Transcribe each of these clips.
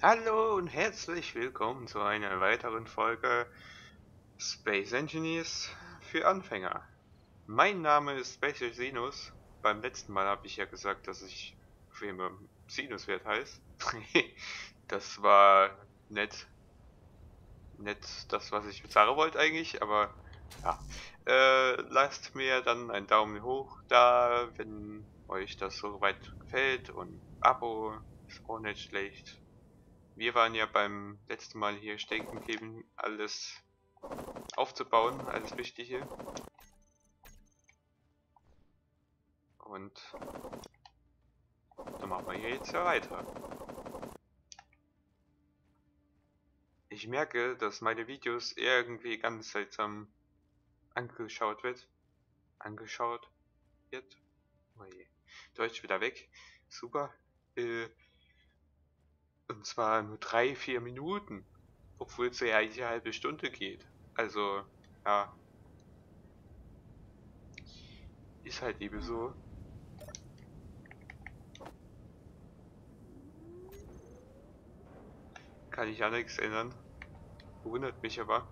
Hallo und herzlich willkommen zu einer weiteren Folge Space Engineers für Anfänger. Mein Name ist Space Sinus. Beim letzten Mal habe ich ja gesagt, dass ich Filme Sinuswert heißt. das war nett. Nett das, was ich sagen wollte eigentlich, aber ja. Äh, lasst mir dann einen Daumen hoch da, wenn euch das soweit gefällt und Abo ist auch nicht schlecht. Wir waren ja beim letzten Mal hier stecken geblieben, alles aufzubauen, alles Wichtige. Und dann machen wir hier jetzt ja weiter. Ich merke, dass meine Videos irgendwie ganz seltsam angeschaut wird. Angeschaut wird. Oh je. Deutsch wieder weg. Super. Äh, und zwar nur drei, vier Minuten. Obwohl es ja eine halbe Stunde geht. Also, ja. Ist halt eben so. Kann ich ja nichts ändern. Wundert mich aber.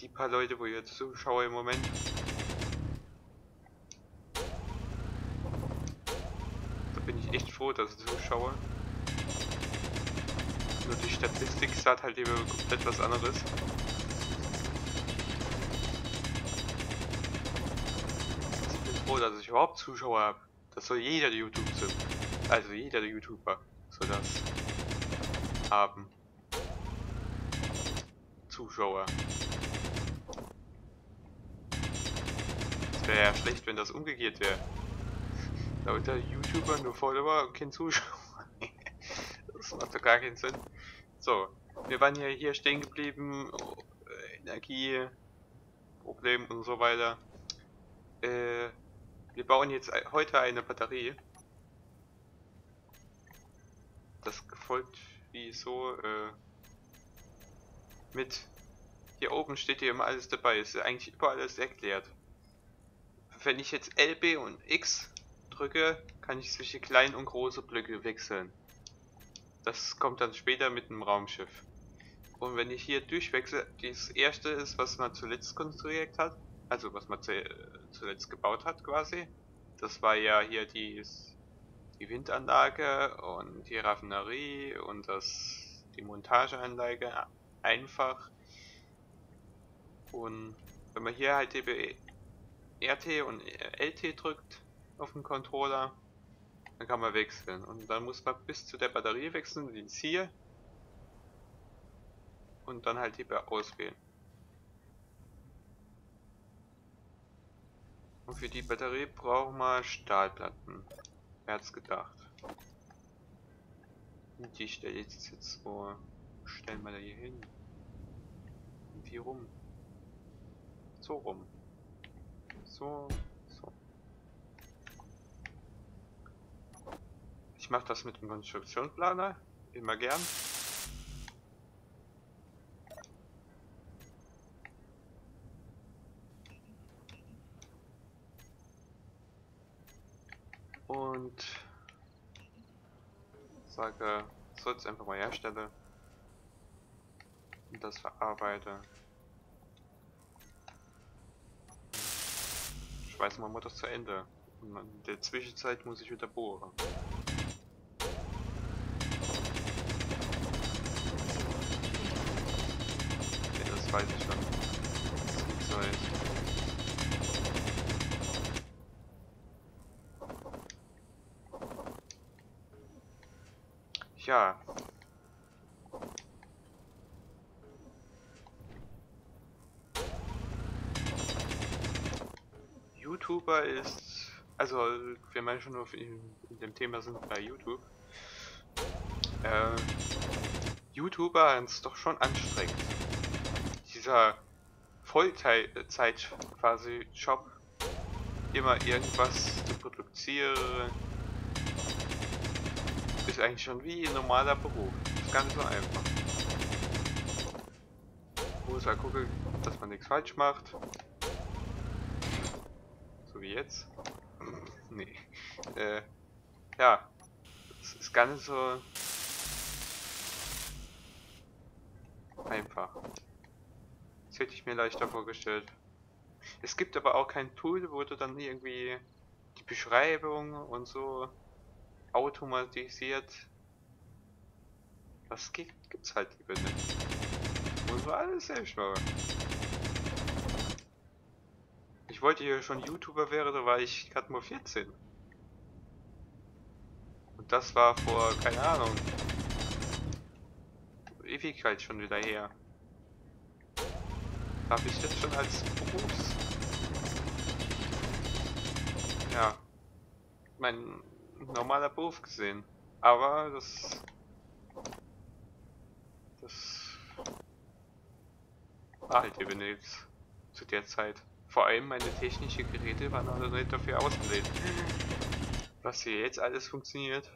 Die paar Leute, wo ich jetzt zuschaue im Moment, bin ich echt froh, dass ich zuschaue. Nur die Statistik sagt halt eben komplett was anderes. Ich bin froh, dass ich überhaupt Zuschauer habe. Das soll jeder YouTube sind. Also jeder YouTuber soll das haben. Zuschauer. Es wäre ja schlecht, wenn das umgekehrt wäre. Lauter YouTuber, nur Follower und kein Zuschauer. das macht doch gar keinen Sinn. So, wir waren ja hier stehen geblieben. Oh, Energie, Problem und so weiter. Äh, wir bauen jetzt heute eine Batterie. Das folgt wie so, äh, mit hier oben steht hier immer alles dabei. Ist eigentlich überall alles erklärt. Wenn ich jetzt LB und X drücke, kann ich zwischen kleinen und große Blöcke wechseln. Das kommt dann später mit dem Raumschiff. Und wenn ich hier durchwechsle, das erste ist, was man zuletzt konstruiert hat, also was man zuletzt gebaut hat quasi. Das war ja hier die, die Windanlage und die Raffinerie und das die Montageanlage einfach. Und wenn man hier halt die RT und LT drückt, auf dem Controller. Dann kann man wechseln. Und dann muss man bis zu der Batterie wechseln, den Ziel. Und dann halt die auswählen. Und für die Batterie brauchen wir Stahlplatten. Wer hat's gedacht? Und die stelle ich jetzt so. Stellen wir da hier hin. Und hier rum. So rum. So. Ich mache das mit dem Konstruktionsplaner immer gern. Und sage, so jetzt einfach mal herstelle und das verarbeite. Schweißen wir mal das zu Ende. Und in der Zwischenzeit muss ich wieder bohren. Weiß ich schon. Das Neues. Ja. YouTuber ist, also wir meinen schon nur in, in dem Thema sind bei YouTube. Äh, YouTuber ist doch schon anstrengend dieser Vollzeit quasi Job immer irgendwas zu produzieren ist eigentlich schon wie ein normaler Beruf. Ist nicht so einfach. Muss halt gucken, dass man nichts falsch macht. So wie jetzt. nee. Äh, ja. Es ist nicht so einfach. Das hätte ich mir leichter vorgestellt. Es gibt aber auch kein Tool, wo du dann irgendwie die Beschreibung und so automatisiert. Das gibt, gibt's halt lieber nicht. Muss man alles selbst machen. Ich wollte ja schon YouTuber wäre, da war ich gerade nur 14. Und das war vor, keine Ahnung, Ewigkeit schon wieder her. Habe ich das schon als Berufs... Ja, mein normaler Beruf gesehen. Aber das... Das... War halt eben nichts zu der Zeit. Vor allem meine technischen Geräte waren alle nicht dafür ausgelegt. Was hier jetzt alles funktioniert.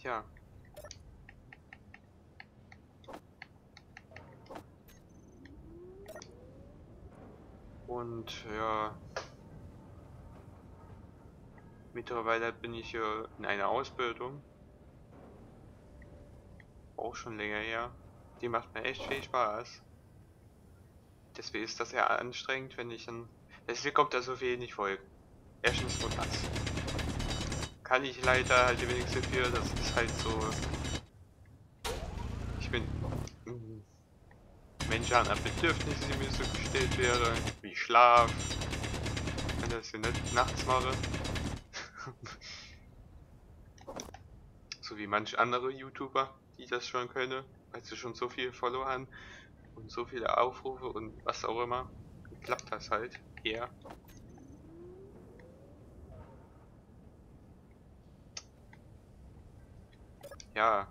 Tja. Und ja, mittlerweile bin ich hier in einer Ausbildung. Auch schon länger her. Die macht mir echt viel Spaß. Deswegen ist das ja anstrengend, wenn ich dann... Deswegen kommt da so wenig Folgen. Erstens und das. Kann ich leider halt wenigstens für, das ist halt so... Ich bin... Menschen an Bedürfnisse, die mir so gestellt wäre, wie Schlaf. Wenn das hier nicht nachts mache. so wie manche andere YouTuber, die das schon können weil sie schon so viele Follower haben und so viele Aufrufe und was auch immer, klappt das halt eher. Ja.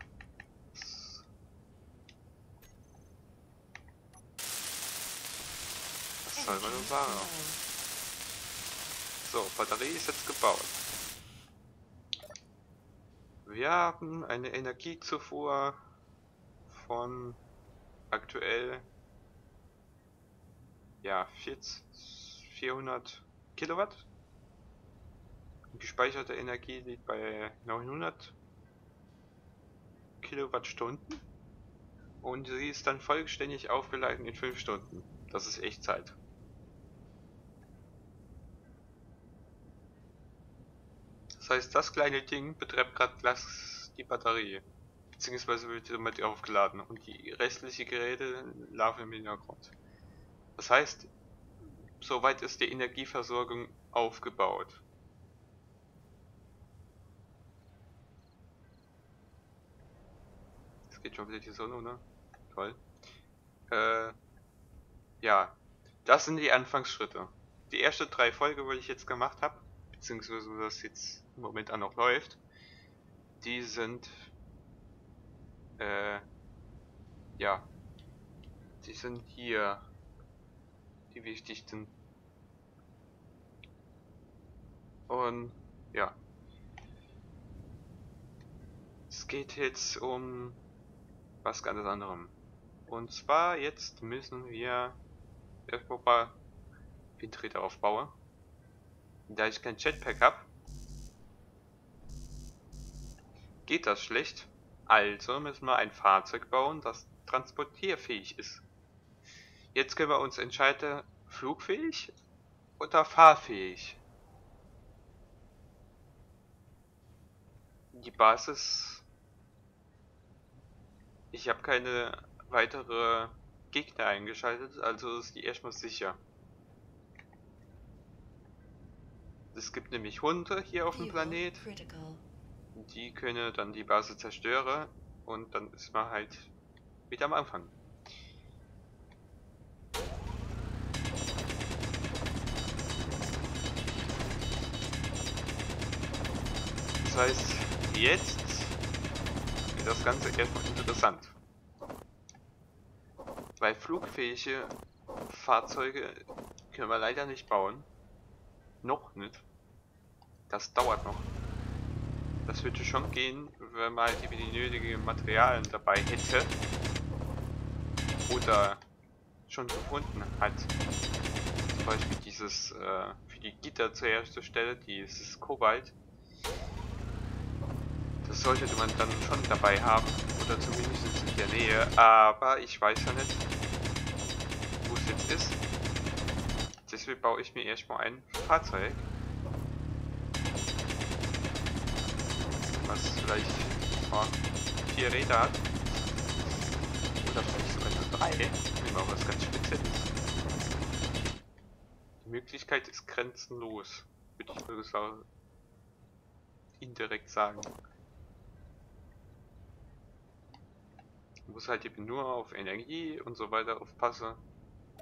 Soll man denn sagen? So, Batterie ist jetzt gebaut. Wir haben eine Energiezufuhr von aktuell ja 400 Kilowatt. Gespeicherte Energie liegt bei 900 Kilowattstunden und sie ist dann vollständig aufgeladen in 5 Stunden. Das ist Echtzeit. Das heißt, das kleine Ding betreibt gerade die Batterie beziehungsweise wird damit aufgeladen und die restlichen Geräte laufen im Hintergrund. Das heißt, soweit ist die Energieversorgung aufgebaut. Es geht schon wieder die Sonne, oder? Toll. Äh, ja, das sind die Anfangsschritte. Die ersten drei Folgen, die ich jetzt gemacht habe, beziehungsweise was jetzt im Moment auch noch läuft, die sind äh, ja, die sind hier die wichtigsten. Und ja, es geht jetzt um was ganz anderem. Und zwar jetzt müssen wir erstmal Windräder aufbauen. Da ich kein Jetpack habe, geht das schlecht. Also müssen wir ein Fahrzeug bauen, das transportierfähig ist. Jetzt können wir uns entscheiden, flugfähig oder fahrfähig. Die Basis... Ich habe keine weitere Gegner eingeschaltet, also ist die erstmal sicher. Es gibt nämlich Hunde hier auf dem Planet die können dann die Basis zerstören und dann ist man halt wieder am Anfang. Das heißt, jetzt wird das Ganze erstmal interessant. Weil flugfähige Fahrzeuge können wir leider nicht bauen. Noch nicht. Das dauert noch. Das würde schon gehen, wenn man halt die nötigen Materialien dabei hätte. Oder schon gefunden hat. Zum Beispiel diese dieses äh, für die Gitter zuerst Stelle, dieses Kobalt. Das sollte man dann schon dabei haben oder zumindest in der Nähe, aber ich weiß ja nicht, wo es jetzt ist. Deswegen baue ich mir erstmal ein Fahrzeug. Was vielleicht oh, vier Räder hat. Oder vielleicht sogar nur drei. Nehmen wir was ganz Spezielles. Die Möglichkeit ist grenzenlos. Würde ich würde sagen. Indirekt sagen. muss halt eben nur auf Energie und so weiter aufpassen.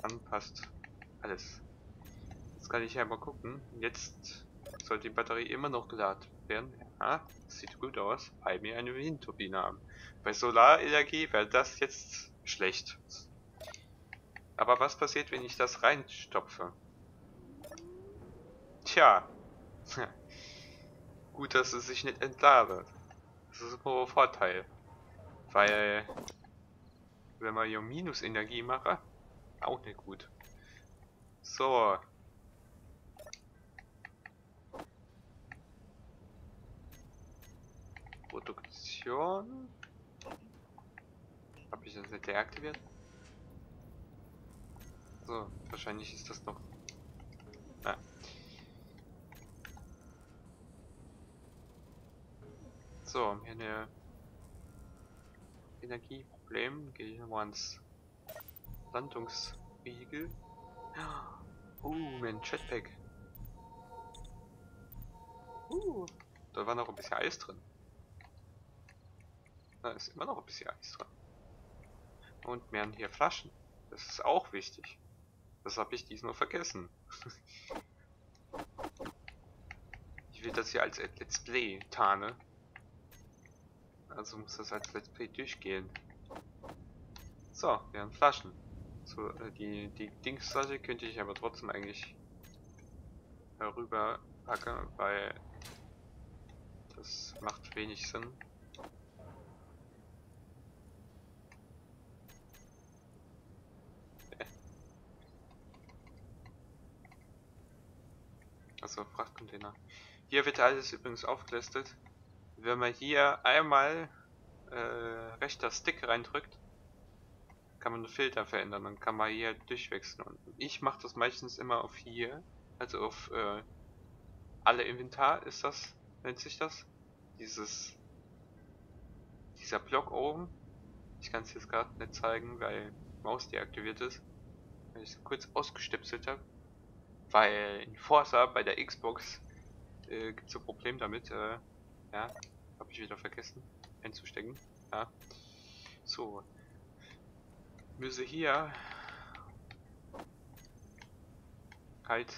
Anpasst alles. Jetzt kann ich ja mal gucken. Jetzt sollte die Batterie immer noch geladen werden. Ja, sieht gut aus, weil wir eine Windturbine haben. Bei Solarenergie wäre das jetzt schlecht. Aber was passiert, wenn ich das reinstopfe? Tja. Gut, dass es sich nicht entladet. Das ist ein Vorteil. Weil, wenn wir hier Minusenergie machen, auch nicht gut. So. Produktion. Habe ich das nicht deaktiviert? So, wahrscheinlich ist das noch. Ah. So, hier eine Energieproblem. Gehe ich nochmal ans Landungsriegel. Uh, mein Jetpack. Uh, da war noch ein bisschen Eis drin. Da ist immer noch ein bisschen Eis drin. Und mehr hier Flaschen. Das ist auch wichtig. Das habe ich diesmal vergessen. ich will das hier als Let's Play tarne. Also muss das als Let's Play durchgehen. So, wir haben Flaschen. So, äh, die, die Dingsflasche könnte ich aber trotzdem eigentlich herüber packen, weil das macht wenig Sinn. Also Frachtcontainer. Hier wird alles übrigens aufgelistet. Wenn man hier einmal äh, rechter Stick reindrückt, kann man den Filter verändern. Dann kann man hier durchwechseln. Und ich mache das meistens immer auf hier, also auf äh, alle Inventar ist das, nennt sich das. Dieses, dieser Block oben. Ich kann es jetzt gerade nicht zeigen, weil Maus deaktiviert ist. Wenn ich es kurz ausgestöpselt habe. Weil in Forza bei der Xbox äh, gibt es ein Problem damit. Äh, ja, habe ich wieder vergessen einzustecken. Ja. So. Müsse hier halt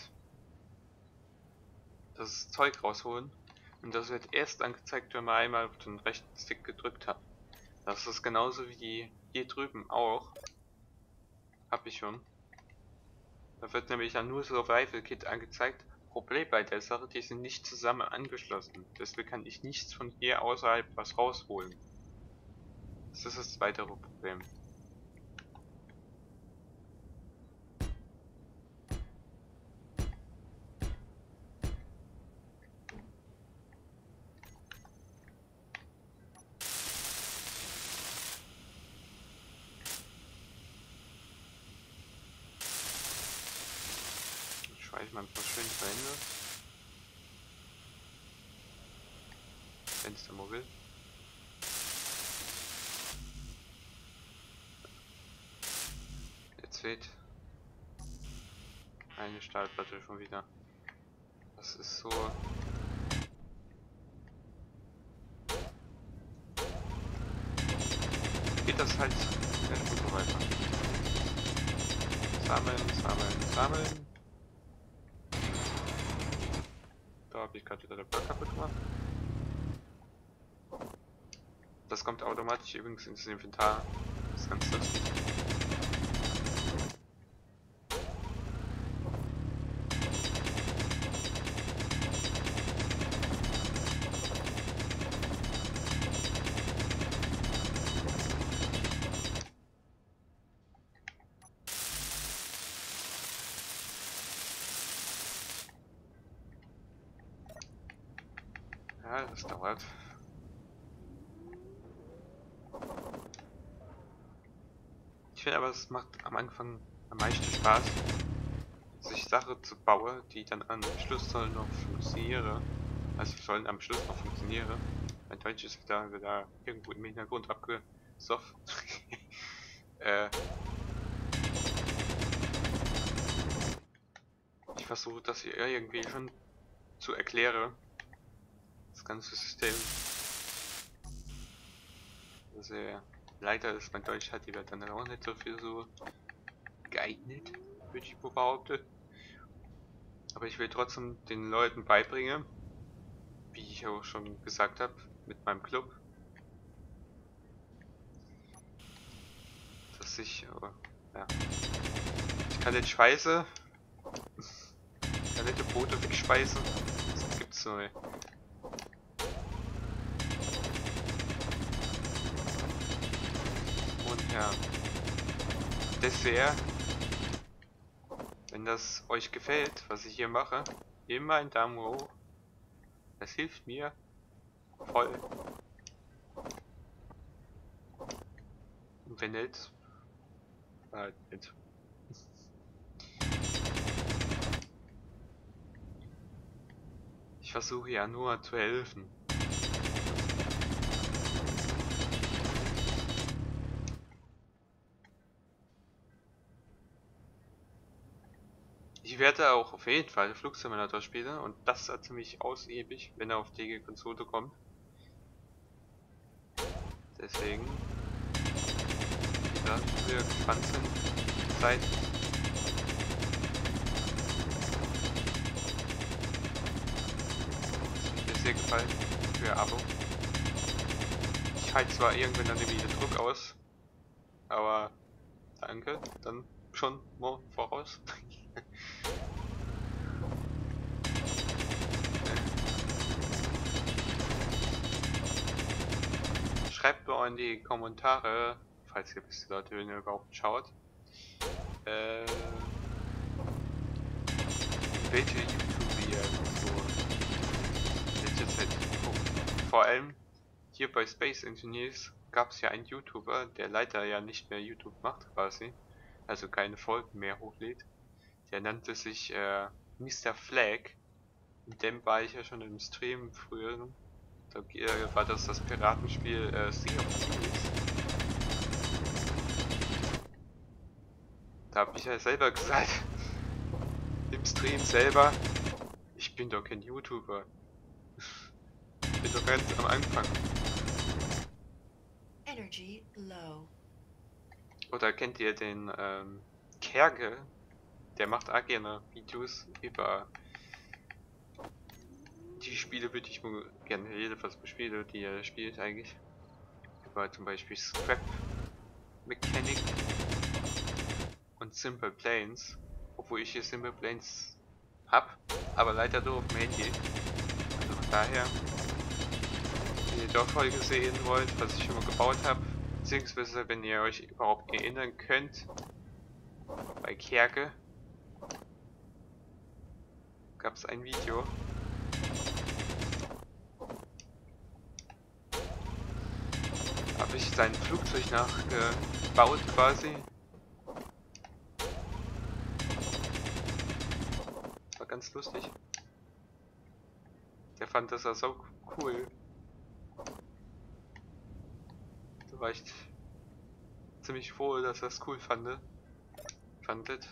das Zeug rausholen. Und das wird erst angezeigt, wenn man einmal auf den rechten Stick gedrückt hat. Das ist genauso wie hier drüben auch. Hab ich schon. Da wird nämlich dann nur Survival Kit angezeigt. Problem bei der Sache, die sind nicht zusammen angeschlossen. Deswegen kann ich nichts von hier außerhalb was rausholen. Das ist das weitere Problem. Ich manchmal schön zu Ende. Fenstermobil. Jetzt weht eine Stahlplatte schon wieder. Das ist so. Geht das halt und so weiter. Sammeln, sammeln, sammeln. Habe ich gerade wieder den Block kaputt gemacht. Das kommt automatisch übrigens ins Inventar. Das ist dauert. Ich finde aber, es macht am Anfang am meisten Spaß, sich Sachen zu bauen, die dann am Schluss sollen noch funktionieren. Also sollen am Schluss noch funktionieren. Mein Deutsch ist wieder, wieder irgendwo im Hintergrund abgesoffen. äh, ich versuche das hier irgendwie schon zu erklären. Das ganze System. Also, leider ist mein Deutsch halt die wird dann auch nicht so viel so geeignet, würde ich behaupten. Aber ich will trotzdem den Leuten beibringen, wie ich auch schon gesagt habe, mit meinem Club. Dass ich, aber, ja. Ich kann nicht schweißen. Ich kann nicht die Boote wegspeisen. Das gibt's so. Ja. Dessert. Wenn das euch gefällt, was ich hier mache, immer einen Daumen hoch. Das hilft mir voll. Und wenn nicht, halt nicht. Ich versuche ja nur zu helfen. Werde auch auf jeden Fall Flugsimulator spielen und das ist ziemlich ausgiebig, wenn er auf die Konsole kommt. Deswegen, ja, wir gespannt sind, wird mir sehr gefallen für Abo. Ich halte zwar irgendwann dann wieder Druck aus, aber danke, dann schon mal voraus. Mir in die Kommentare, falls ihr bis die Leute überhaupt schaut, äh, welche YouTube ihr so letzter Zeit guckt. Vor allem hier bei Space Engineers gab es ja einen YouTuber, der leider ja nicht mehr YouTube macht quasi, also keine Folgen mehr hochlädt. Der nannte sich äh, Mr. Flag. In dem war ich ja schon im Stream früher. Da war das das Piratenspiel äh, Sea of Thieves. Da habe ich ja selber gesagt, im Stream selber, ich bin doch kein YouTuber. ich bin doch ganz am Anfang. Energy low. Oder kennt ihr den ähm, Kerge? Der macht auch gerne Videos über die Spiele, würde ich mir gerne jedenfalls spiele, die er spielt eigentlich. Über zum Beispiel Scrap Mechanic und Simple Planes. Obwohl ich hier Simple Planes hab, aber leider nur auf dem Handy. Also von daher, wenn ihr doch Folge sehen wollt, was ich schon mal gebaut habe, beziehungsweise wenn ihr euch überhaupt erinnern könnt, bei Kerke gab es ein Video. Habe ich sein Flugzeug nachgebaut quasi. War ganz lustig. Der fand das ja so cool. Da war ich ziemlich froh, dass er es cool fand. Fandet.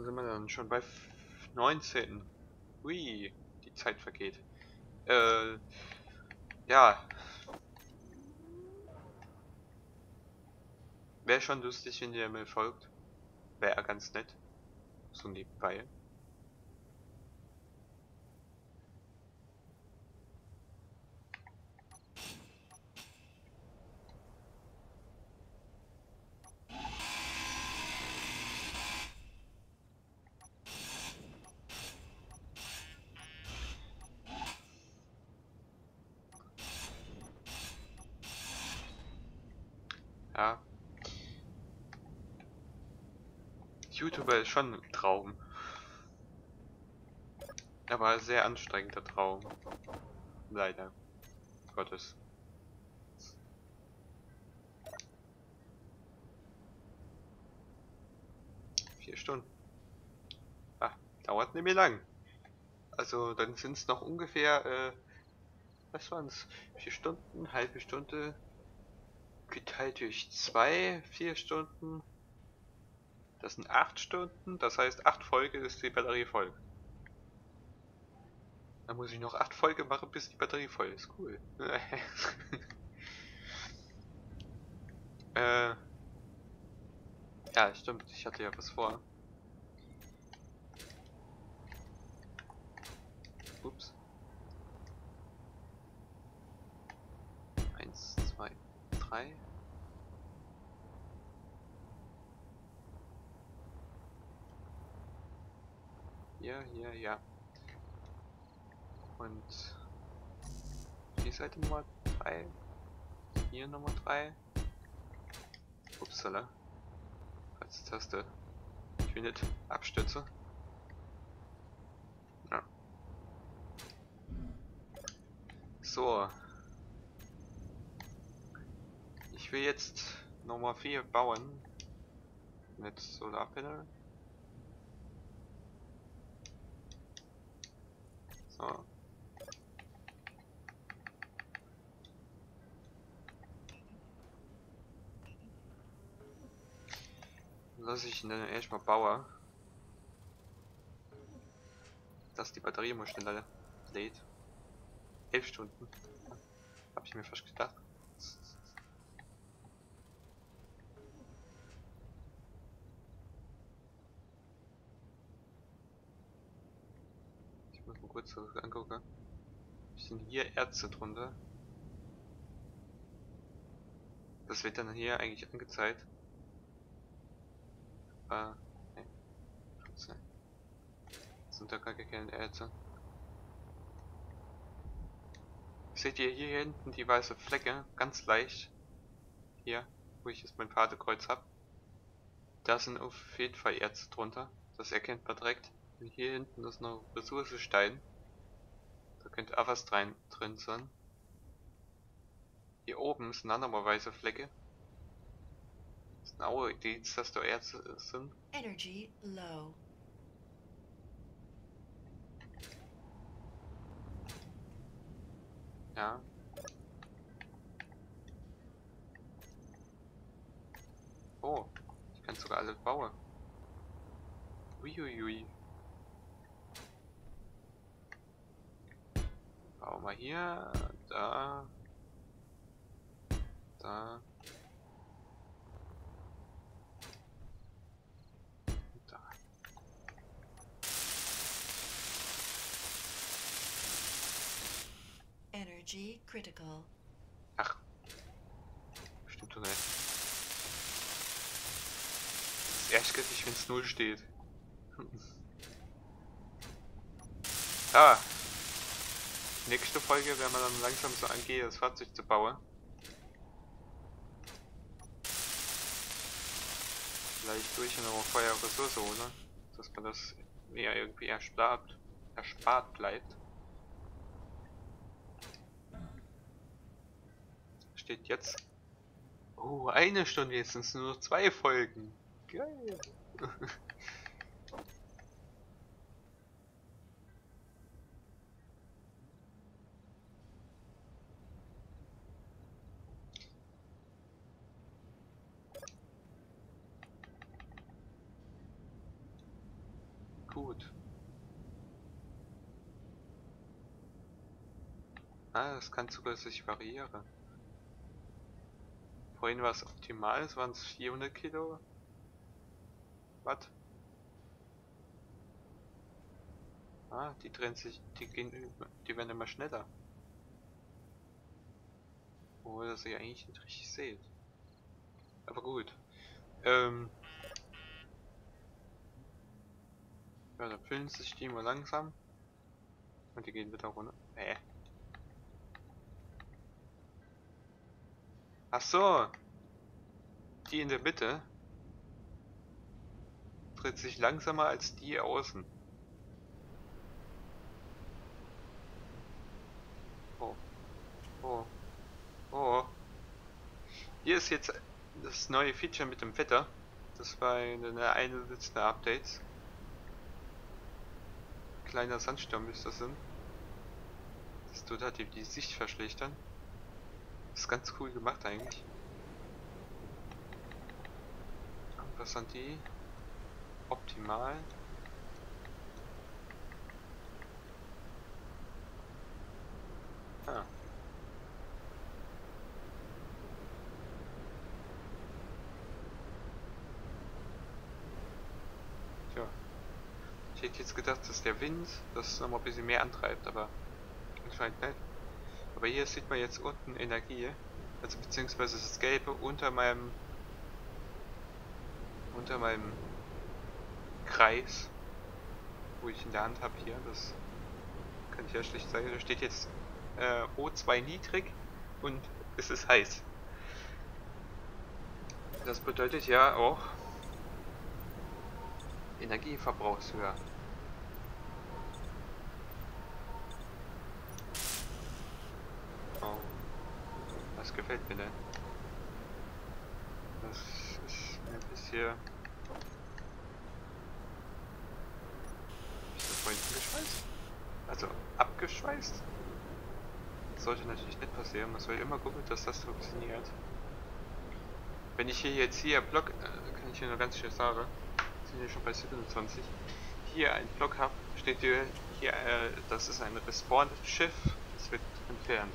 Minuten sind wir dann? Schon bei 19. Ui, die Zeit vergeht. Äh, ja, Wäre schon lustig, wenn ihr mir folgt. Wäre ganz nett. So nebenbei. Ja. YouTuber ist schon ein Traum. Aber sehr anstrengender Traum. Leider. Gottes. Vier Stunden. Ah, dauert nicht mehr lang. Also dann sind es noch ungefähr, äh, was waren es? Vier Stunden, halbe Stunde, geteilt durch zwei, vier Stunden. Das sind acht Stunden, das heißt acht Folge ist die Batterie voll. Dann muss ich noch acht Folge machen, bis die Batterie voll ist. Cool. äh. Ja, stimmt, ich hatte ja was vor. Ups. Eins, zwei, drei. Hier, hier, ja. Und die Seite Nummer 3. Hier Nummer 3. Upsala. Als Taste. Ich will nicht abstürze. Ja. So. Ich will jetzt Nummer 4 bauen. Mit Solarpanel. So. Lass ich ihn dann erstmal bauen. Dass die Batterie immer schneller lädt. 11 Stunden. Hab ich mir fast gedacht. Ich zurück angucken. Sind hier Ärzte drunter? Das wird dann hier eigentlich angezeigt. Nee. Schutze. Sind da gar keine Ärzte. Seht ihr hier hinten die weiße Flecke? Ganz leicht. Hier, wo ich jetzt mein Pfadekreuz habe. Da sind auf jeden Fall Ärzte drunter. Das erkennt man direkt. Und hier hinten ist noch Ressourcestein. Könnte auch was drin, drin sein. Hier oben ist eine andere weiße Flecke. Das sind auch Indiz, dass da Ärzte sind. Energy low. Ja. Oh, ich kann sogar alles bauen. Uiuiui. Bauen wir hier, da, da. Da. Energy critical. Ach. Stimmt doch nicht. Das ist ärgerlich, wenn es 0 steht. ah. Nächste Folge werden wir dann langsam so angehen, das Fahrzeug zu bauen. Vielleicht durch noch mal Feuer Ressource ohne, dass man das mir irgendwie erspart, erspart bleibt. Steht jetzt. Oh, eine Stunde, jetzt sind es nur zwei Folgen. Geil. Gut. Ah, das kann sogar sich variieren. Vorhin war es optimal, es waren es 400 Kilo. Watt. Ah, die drehen sich, die gehen, die werden immer schneller. Obwohl das ihr eigentlich nicht richtig seht. Aber gut. Ähm. Ja, da füllen sich die immer langsam. Und die gehen wieder runter. Äh. Ach so. Die in der Mitte dreht sich langsamer als die außen. Oh. Oh. Oh. Hier ist jetzt das neue Feature mit dem Wetter. Das war in der einen letzten Updates. Kleiner Sandsturm ist das denn. Das tut halt die Sicht verschlechtern. Ist ganz cool gemacht eigentlich. Was sind die? Optimal. Ah. Tja. Ich hätte jetzt gedacht, dass der Wind das nochmal ein bisschen mehr antreibt, aber anscheinend nicht. Aber hier sieht man jetzt unten Energie, also beziehungsweise das Gelbe unter meinem unter meinem Kreis, wo ich in der Hand habe hier, das kann ich ja schlecht sagen, da steht jetzt äh, O2 niedrig und es ist heiß. Das bedeutet ja auch Energieverbrauch ist höher. Das gefällt mir denn. Das ist ein bisschen... Ich das vorhin angeschweißt? Also abgeschweißt? Das sollte natürlich nicht passieren. Man soll immer gucken, dass das funktioniert. Wenn ich hier jetzt hier Block, äh, kann ich hier nur ganz schnell sagen, sind wir schon bei 27, hier ein Block habe, steht hier, hier äh, das ist ein Respawn-Schiff, es wird entfernt.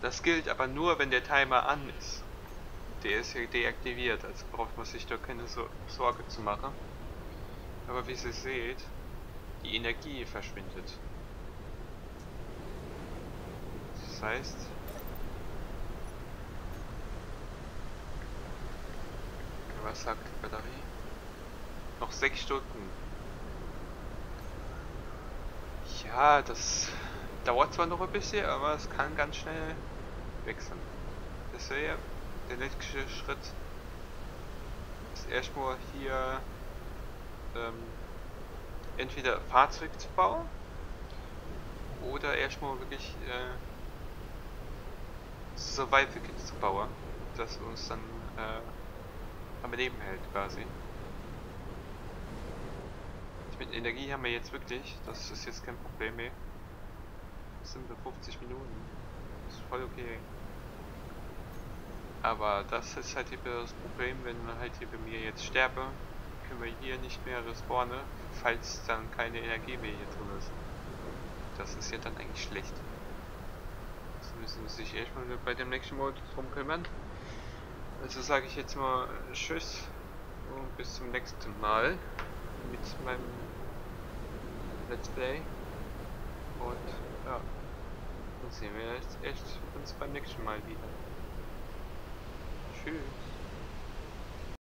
Das gilt aber nur, wenn der Timer an ist. Der ist ja deaktiviert, also braucht man sich da keine so Sorge zu machen. Aber wie Sie seht, die Energie verschwindet. Das heißt, was sagt die Batterie? Noch sechs Stunden. Ja, das dauert zwar noch ein bisschen, aber es kann ganz schnell wechseln. Das wäre der nächste Schritt ist erstmal hier ähm, entweder Fahrzeug zu bauen oder erstmal wirklich äh, Survival Kit zu bauen, das uns dann äh, am Leben hält quasi. Mit Energie haben wir jetzt wirklich, das ist jetzt kein Problem mehr. Das sind wir 50 Minuten. Das ist voll okay. Aber das ist halt eben das Problem, wenn halt hier bei mir jetzt sterbe, können wir hier nicht mehr respawnen, falls dann keine Energie mehr hier drin ist. Das ist ja dann eigentlich schlecht. Das müssen sie sich erstmal bei dem nächsten Mod drum kümmern. Also sage ich jetzt mal Tschüss und bis zum nächsten Mal mit meinem Let's Play. Und ja, dann sehen wir jetzt echt uns beim nächsten Mal wieder. Tschüss.